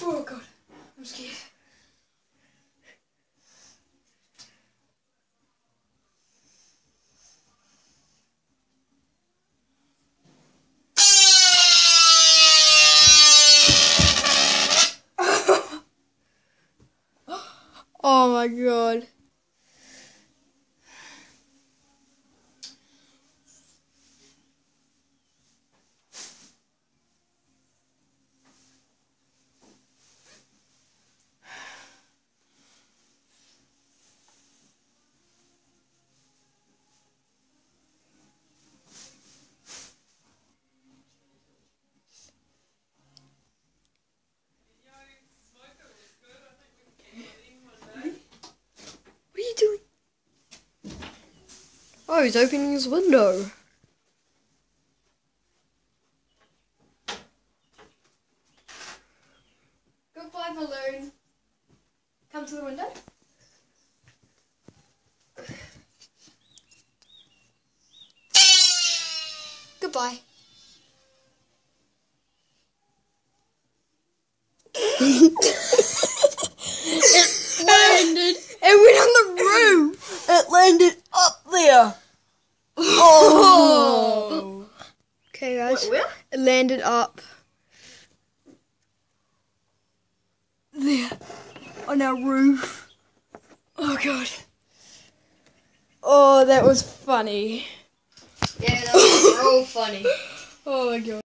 scared. Oh my god. Oh, he's opening his window. Goodbye, balloon. Come to the window. Goodbye. It landed. It went on the roof. It landed up there. Oh. Okay, guys. Wait, where? It landed up there on our roof. Oh god. Oh, that was funny. Yeah, that was real funny. Oh my god.